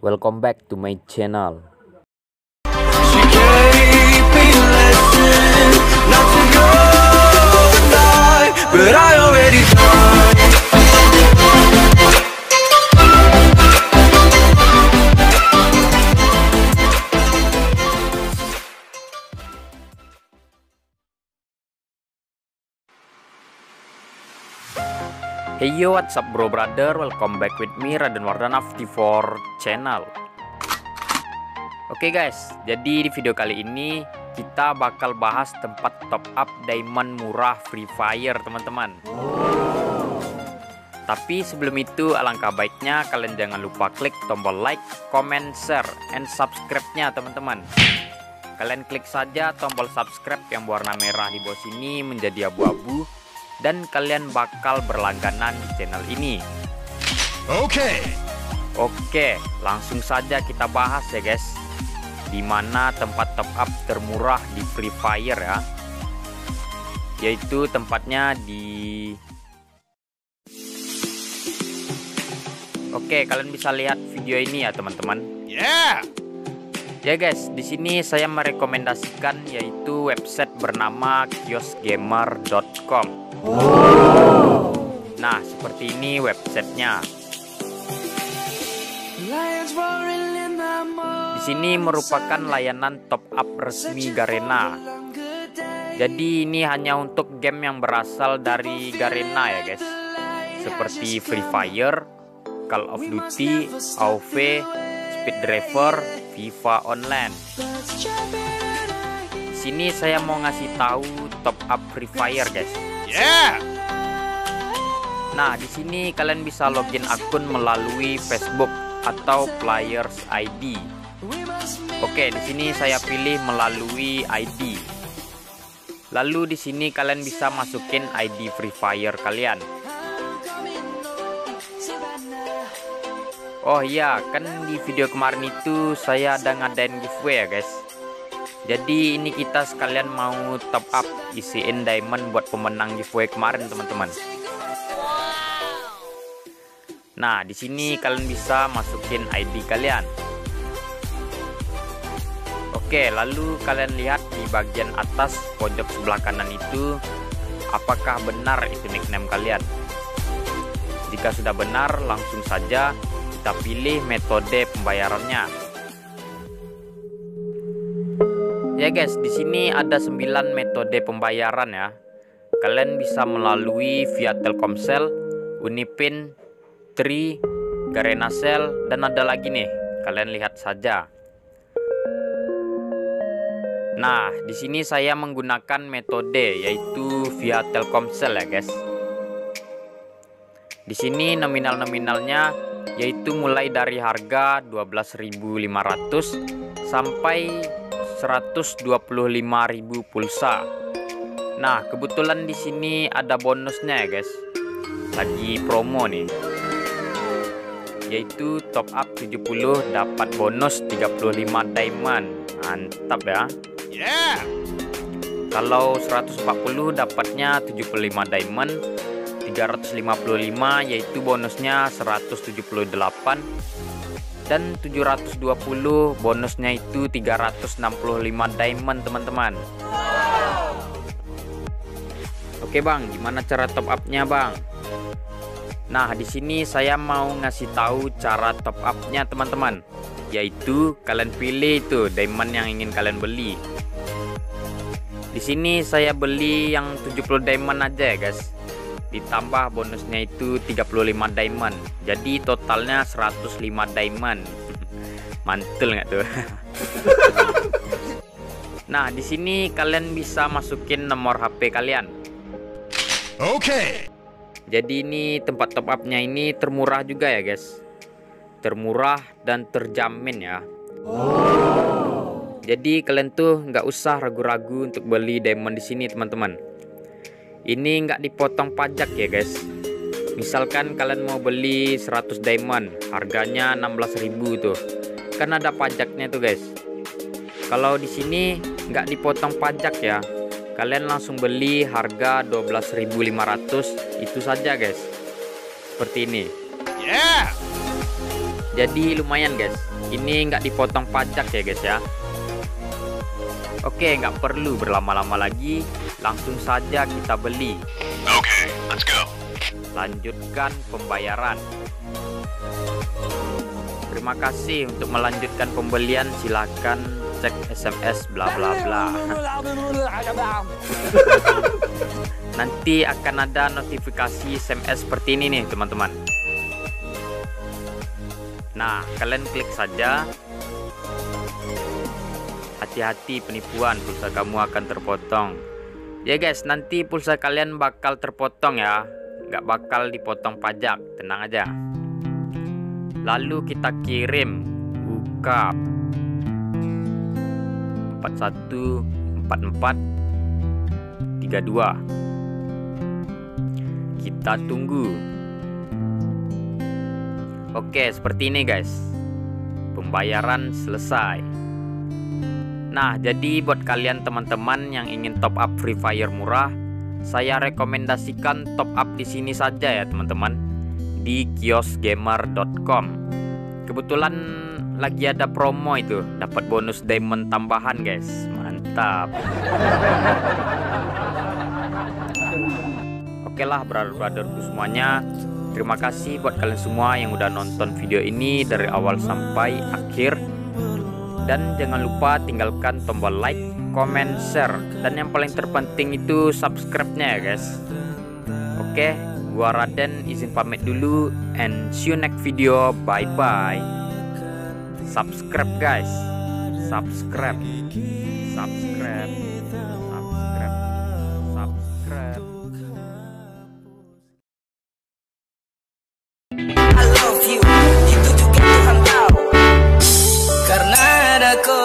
Welcome back to my channel. But I already know Hey yo, what's up bro brother? Welcome back with me Raden Wardana 54 channel. Oke guys, jadi di video kali ini kita bakal bahas tempat top up diamond murah Free Fire teman-teman. Tapi sebelum itu alangkah baiknya kalian jangan lupa klik tombol like, comment, share, and subscribe-nya teman-teman. Kalian klik saja tombol subscribe yang berwarna merah di bawah sini menjadi abu-abu dan kalian bakal berlangganan di channel ini. Okay. Oke, langsung saja kita bahas ya guys. Di mana tempat top up termurah di Free Fire ya. Yaitu tempatnya di Oke, kalian bisa lihat video ini ya teman-teman. Yeah. Ya guys, di sini saya merekomendasikan yaitu website bernama kiosgamer.com. Nah, seperti ini websitenya. Di sini merupakan layanan top up resmi Garena. Jadi ini hanya untuk game yang berasal dari Garena ya guys. Seperti Free Fire, Call of Duty, AoV, Speed Driver, FIFA Online. Di sini saya mau ngasih tahu top up Free Fire guys. Yeah. Nah, di sini kalian bisa login akun melalui Facebook atau Players ID. Oke, di sini saya pilih melalui ID. Lalu di sini kalian bisa masukin ID Free Fire kalian. Oh iya, kan di video kemarin itu saya ada ngadain giveaway ya guys. Jadi ini kita sekalian mau top up isiin diamond buat pemenang giveaway kemarin teman-teman. Nah, di sini kalian bisa masukin ID kalian. Oke, lalu kalian lihat di bagian atas pojok sebelah kanan itu apakah benar itu nickname kalian. Jika sudah benar, langsung saja kita pilih metode pembayarannya. Ya guys, di sini ada 9 metode pembayaran ya. Kalian bisa melalui via Telkomsel, Unipin, Tri, Garena Cell, dan ada lagi nih. Kalian lihat saja. Nah, di sini saya menggunakan metode yaitu via Telkomsel ya, guys. Di sini nominal-nominalnya yaitu mulai dari harga 12.500 sampai 125.000 pulsa. Nah, kebetulan di sini ada bonusnya ya, guys. Lagi promo nih. Yaitu top up 70 dapat bonus 35 diamond. Mantap ya. Yeah. Kalau 140 dapatnya 75 diamond, 355 yaitu bonusnya 178 dan 720 bonusnya itu 365 diamond teman-teman. Oke Bang, gimana cara top upnya Bang? Nah, di sini saya mau ngasih tahu cara top upnya teman-teman. Yaitu kalian pilih itu diamond yang ingin kalian beli. Di sini saya beli yang 70 diamond aja ya, guys. Ditambah bonusnya itu 35 diamond. Jadi totalnya 105 diamond. Mantul nggak tuh? nah, di sini kalian bisa masukin nomor HP kalian. Okay. Jadi ini tempat top upnya ini termurah juga ya guys Termurah dan terjamin ya Jadi kalian tuh nggak usah ragu-ragu untuk beli diamond di sini teman-teman Ini nggak dipotong pajak ya guys Misalkan kalian mau beli 100 diamond Harganya 16.000 tuh Kan ada pajaknya tuh guys Kalau di sini nggak dipotong pajak ya kalian langsung beli harga 12.500 itu saja guys seperti ini Yeah. Jadi lumayan guys. Ini nggak dipotong pajak ya guys ya. Oke, nggak perlu berlama-lama lagi. Langsung saja kita beli. Okay, let's go. Lanjutkan pembayaran. Terima kasih untuk melanjutkan pembelian. Silakan cek SMS bla bla bla. Nanti akan ada notifikasi SMS seperti ini nih teman-teman. Nah, kalian klik saja. Hati-hati penipuan, pulsa kamu akan terpotong. Ya guys, nanti pulsa kalian bakal terpotong ya. Nggak bakal dipotong pajak, tenang aja. Lalu kita kirim buka. 4144 32 kita tunggu. Oke seperti ini guys. Pembayaran selesai Nah jadi buat kalian teman-teman yang ingin top up Free Fire murah saya rekomendasikan top up di sini saja ya teman-teman. Di kiosgamer.com kebetulan lagi ada promo itu. Dapat bonus diamond tambahan guys. Mantap. Oke lah brother-brotherku semuanya. Terima kasih buat kalian semua yang udah nonton video ini dari awal sampai akhir dan jangan lupa tinggalkan tombol like comment share. Dan yang paling terpenting itu subscribe-nya ya guys. Oke gua Raden izin pamit dulu and see you next video. Bye bye subscribe guys. Subscribe. Subscribe. Subscribe. Subscribe para